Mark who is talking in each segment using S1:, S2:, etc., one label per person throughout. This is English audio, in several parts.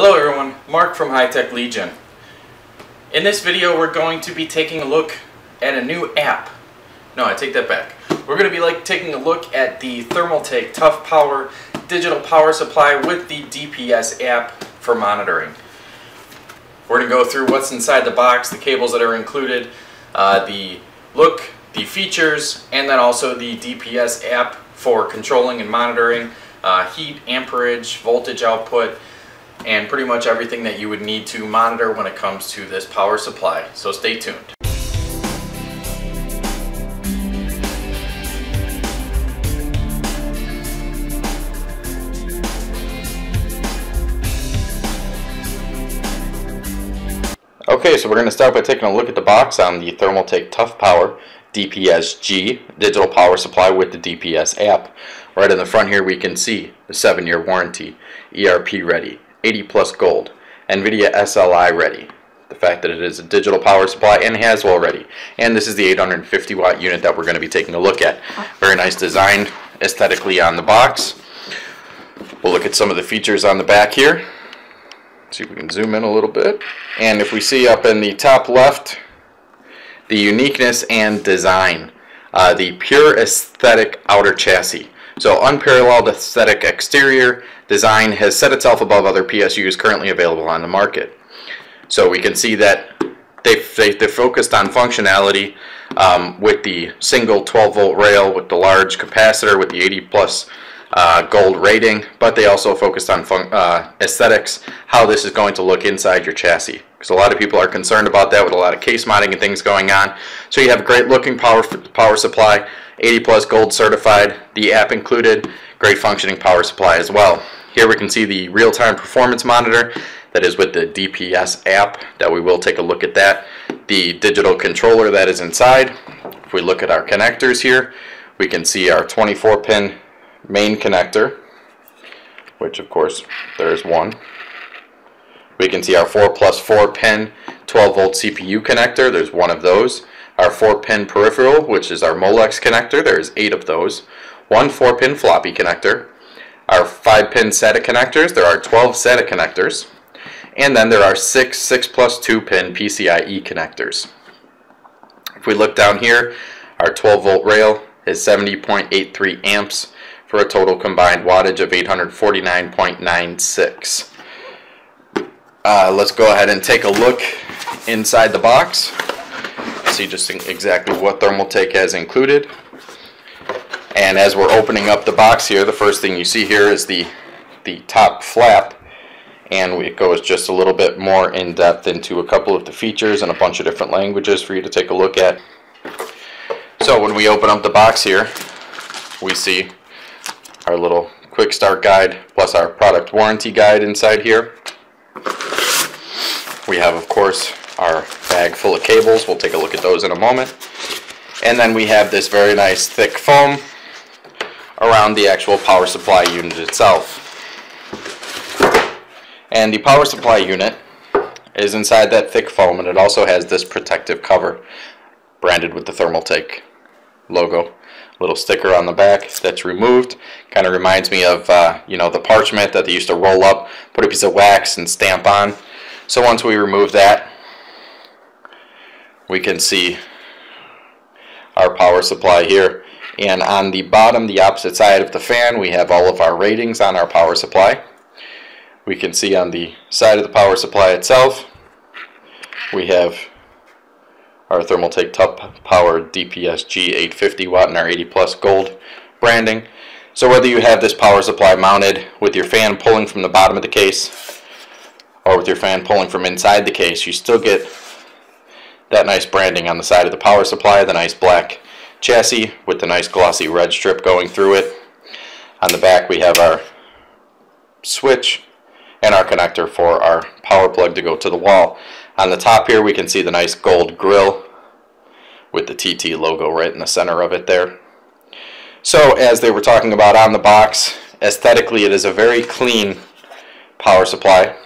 S1: Hello everyone, Mark from HiTech Legion. In this video we're going to be taking a look at a new app. No, I take that back. We're going to be like taking a look at the Thermaltake Toughpower digital power supply with the DPS app for monitoring. We're going to go through what's inside the box, the cables that are included, uh, the look, the features, and then also the DPS app for controlling and monitoring uh, heat, amperage, voltage output, and pretty much everything that you would need to monitor when it comes to this power supply. So stay tuned. Okay, so we're going to start by taking a look at the box on the Thermaltake Toughpower DPS-G digital power supply with the DPS app. Right in the front here we can see the 7-year warranty, ERP ready, 80 plus gold, NVIDIA SLI ready, the fact that it is a digital power supply and Haswell ready. And this is the 850 watt unit that we're going to be taking a look at. Very nice design aesthetically on the box. We'll look at some of the features on the back here. See if we can zoom in a little bit. And if we see up in the top left, the uniqueness and design. Uh, the pure aesthetic outer chassis. So unparalleled aesthetic exterior design has set itself above other PSUs currently available on the market. So we can see that they've, they, have focused on functionality um, with the single 12 volt rail, with the large capacitor, with the 80 plus uh, gold rating, but they also focused on uh, aesthetics, how this is going to look inside your chassis. Because a lot of people are concerned about that with a lot of case modding and things going on. So you have a great looking power, power supply, 80 plus gold certified, the app included, great functioning power supply as well. Here we can see the real-time performance monitor that is with the DPS app that we will take a look at that. The digital controller that is inside. If we look at our connectors here, we can see our 24 pin main connector, which of course there is one. We can see our 4 plus 4 pin 12 volt CPU connector, there's one of those. Our 4 pin peripheral, which is our Molex connector, there's 8 of those. One 4 pin floppy connector. Our 5 pin SATA connectors, there are 12 SATA connectors. And then there are 6 6 plus 2 pin PCIe connectors. If we look down here, our 12 volt rail is 70.83 amps for a total combined wattage of 849.96. Uh, let's go ahead and take a look inside the box. See just exactly what Thermaltake has included. And as we're opening up the box here, the first thing you see here is the, the top flap. And it goes just a little bit more in depth into a couple of the features and a bunch of different languages for you to take a look at. So when we open up the box here, we see our little quick start guide plus our product warranty guide inside here. We have of course our bag full of cables. We'll take a look at those in a moment. And then we have this very nice thick foam around the actual power supply unit itself. And the power supply unit is inside that thick foam and it also has this protective cover branded with the Thermaltake logo little sticker on the back that's removed. Kind of reminds me of, uh, you know, the parchment that they used to roll up, put a piece of wax and stamp on. So once we remove that, we can see our power supply here. And on the bottom, the opposite side of the fan, we have all of our ratings on our power supply. We can see on the side of the power supply itself, we have our Thermaltake Toughpower DPS-G 850 watt and our 80 plus gold branding. So whether you have this power supply mounted with your fan pulling from the bottom of the case or with your fan pulling from inside the case, you still get that nice branding on the side of the power supply, the nice black chassis with the nice glossy red strip going through it. On the back we have our switch and our connector for our power plug to go to the wall. On the top here we can see the nice gold grill with the TT logo right in the center of it there. So as they were talking about on the box, aesthetically it is a very clean power supply.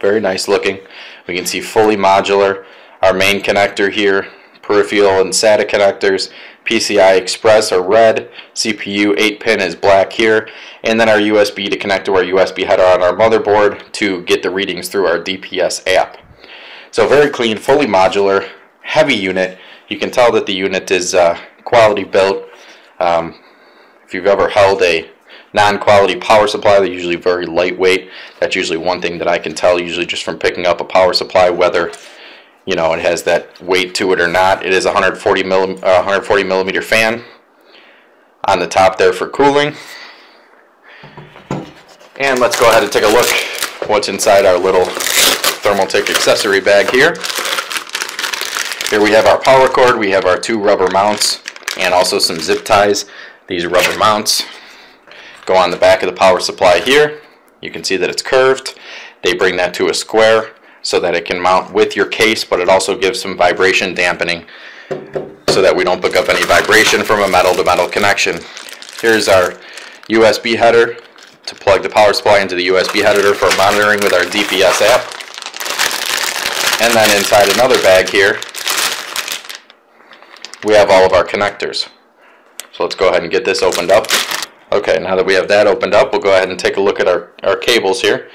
S1: Very nice looking. We can see fully modular. Our main connector here peripheral and SATA connectors. PCI Express are red, CPU 8 pin is black here, and then our USB to connect to our USB header on our motherboard to get the readings through our DPS app. So very clean, fully modular, heavy unit. You can tell that the unit is uh, quality built. Um, if you've ever held a non-quality power supply, they're usually very lightweight. That's usually one thing that I can tell, usually just from picking up a power supply, whether you know it has that weight to it or not. It is a 140 millim, uh, 140 millimeter fan on the top there for cooling. And let's go ahead and take a look what's inside our little Thermaltake accessory bag here. Here we have our power cord, we have our two rubber mounts, and also some zip ties. These rubber mounts go on the back of the power supply here. You can see that it's curved. They bring that to a square so that it can mount with your case, but it also gives some vibration dampening so that we don't pick up any vibration from a metal to metal connection. Here's our USB header to plug the power supply into the USB header for monitoring with our DPS app. And then inside another bag here, we have all of our connectors. So let's go ahead and get this opened up. Okay, now that we have that opened up, we'll go ahead and take a look at our, our cables here.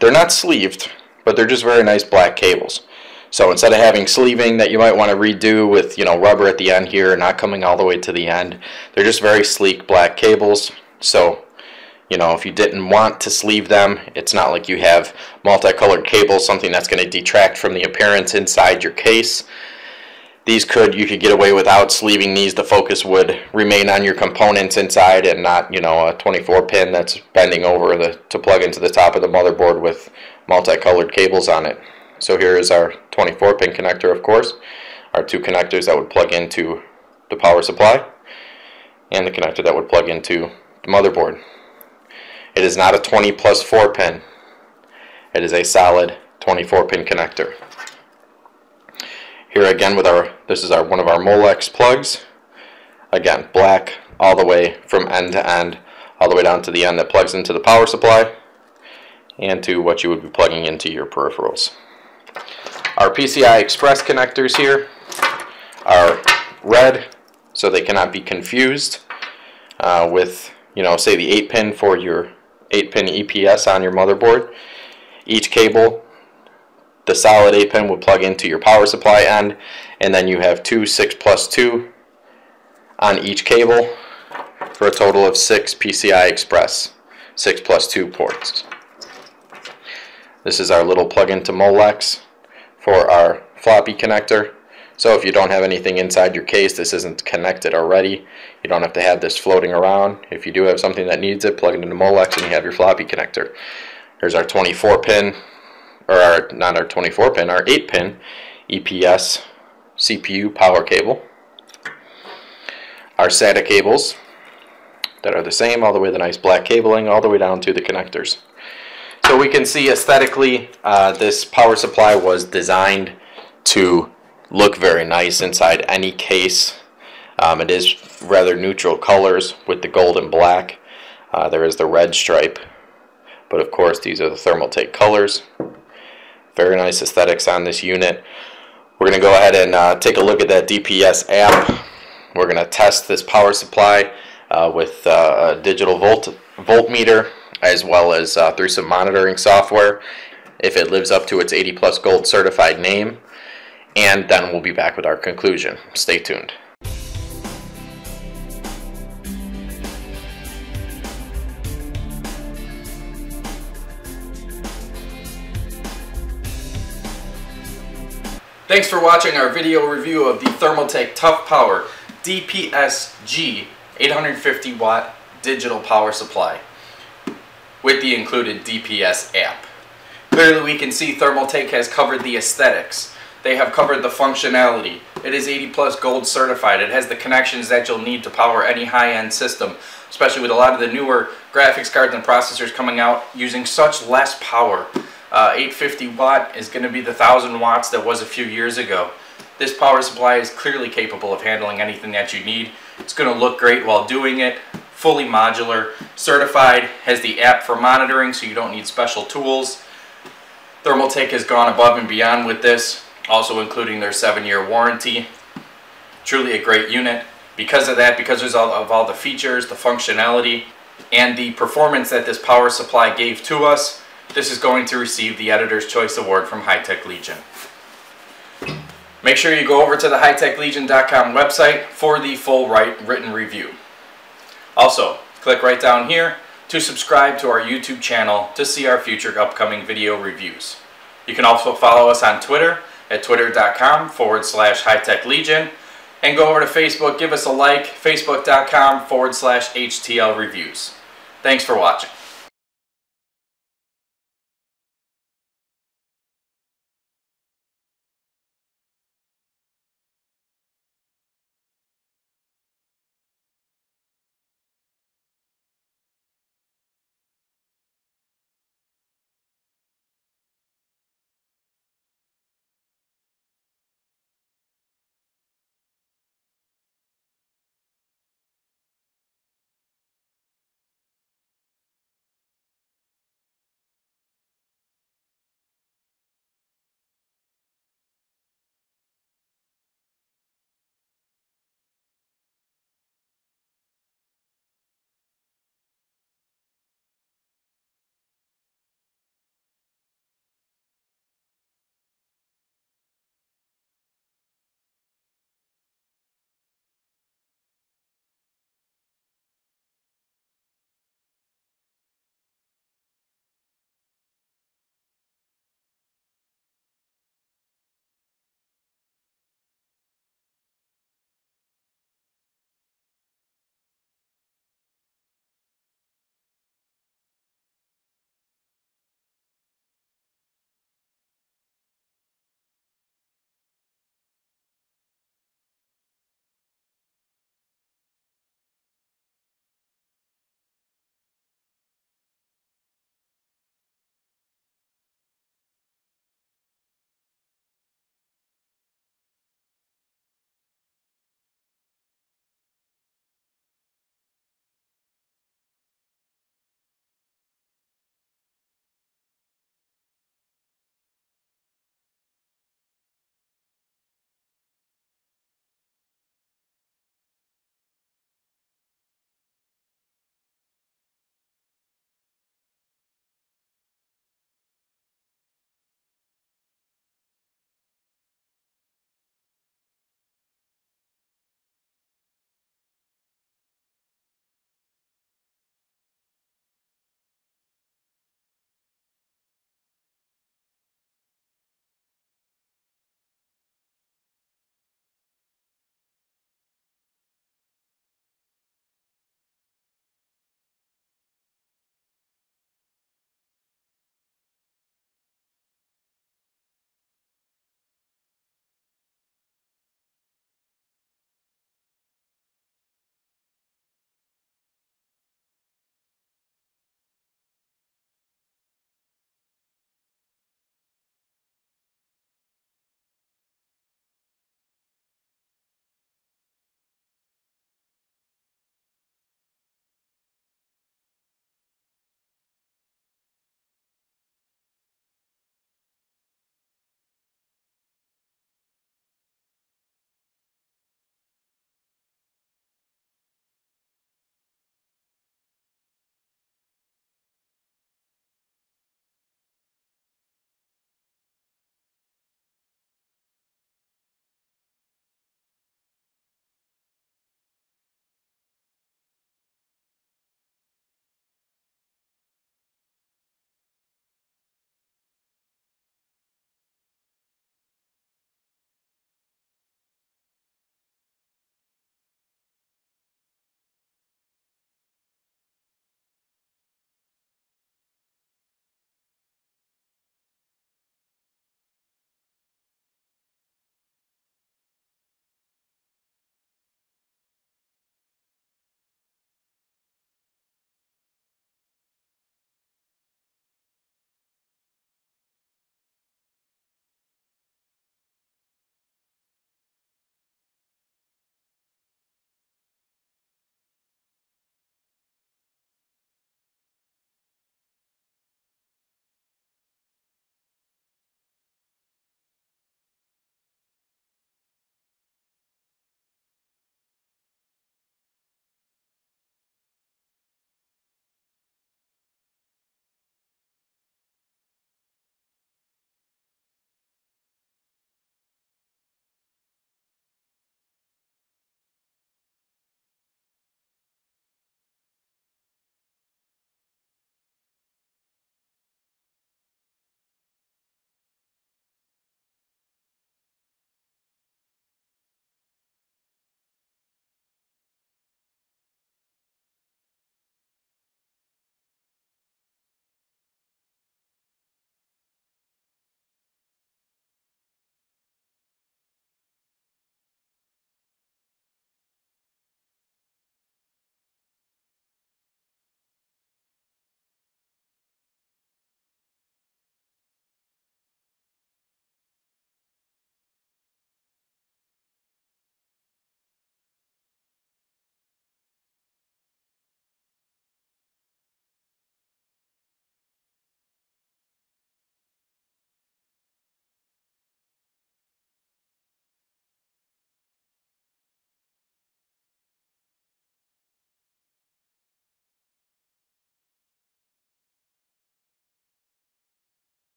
S1: They're not sleeved, but they're just very nice black cables. So instead of having sleeving that you might want to redo with you know rubber at the end here, not coming all the way to the end, they're just very sleek black cables. So you know if you didn't want to sleeve them, it's not like you have multicolored cables, something that's going to detract from the appearance inside your case. These could, you could get away without sleeving these. The focus would remain on your components inside and not, you know, a 24 pin that's bending over the, to plug into the top of the motherboard with multicolored cables on it. So here is our 24 pin connector, of course. Our two connectors that would plug into the power supply and the connector that would plug into the motherboard. It is not a 20 plus 4 pin. It is a solid 24 pin connector. Here again with our, this is our one of our Molex plugs. Again, black all the way from end to end, all the way down to the end that plugs into the power supply and to what you would be plugging into your peripherals. Our PCI Express connectors here are red, so they cannot be confused uh, with, you know, say the 8 pin for your 8 pin EPS on your motherboard. Each cable the solid A pin would plug into your power supply end and then you have two 6 plus 2 on each cable for a total of 6 PCI Express 6 plus 2 ports. This is our little plug into Molex for our floppy connector. So if you don't have anything inside your case, this isn't connected already. You don't have to have this floating around. If you do have something that needs it, plug it into Molex and you have your floppy connector. Here's our 24 pin or our, not our 24 pin, our 8 pin EPS CPU power cable. Our SATA cables that are the same, all the way the nice black cabling, all the way down to the connectors. So we can see aesthetically uh, this power supply was designed to look very nice inside any case. Um, it is rather neutral colors with the gold and black. Uh, there is the red stripe, but of course these are the Thermaltake colors. Very nice aesthetics on this unit. We're going to go ahead and uh, take a look at that DPS app. We're going to test this power supply uh, with uh, a digital volt voltmeter as well as uh, through some monitoring software if it lives up to its 80 plus gold certified name and then we'll be back with our conclusion. Stay tuned. Thanks for watching our video review of the Thermaltake Toughpower DPS-G 850 watt digital power supply with the included DPS app. Clearly we can see Thermaltake has covered the aesthetics. They have covered the functionality. It is 80 plus gold certified. It has the connections that you'll need to power any high-end system, especially with a lot of the newer graphics cards and processors coming out using such less power. Uh, 850 watt is going to be the 1000 watts that was a few years ago. This power supply is clearly capable of handling anything that you need. It's going to look great while doing it. Fully modular, certified, has the app for monitoring so you don't need special tools. Thermaltake has gone above and beyond with this. also including their seven-year warranty. Truly a great unit. Because of that, because of all the features, the functionality, and the performance that this power supply gave to us, this is going to receive the Editor's Choice Award from HiTech Legion. Make sure you go over to the hitechlegion.com website for the full written review. Also, click right down here to subscribe to our YouTube channel to see our future upcoming video reviews. You can also follow us on Twitter at twitter.com forward slash hightechlegion and go over to Facebook, give us a like, facebook.com forward slash HTL reviews. Thanks for watching.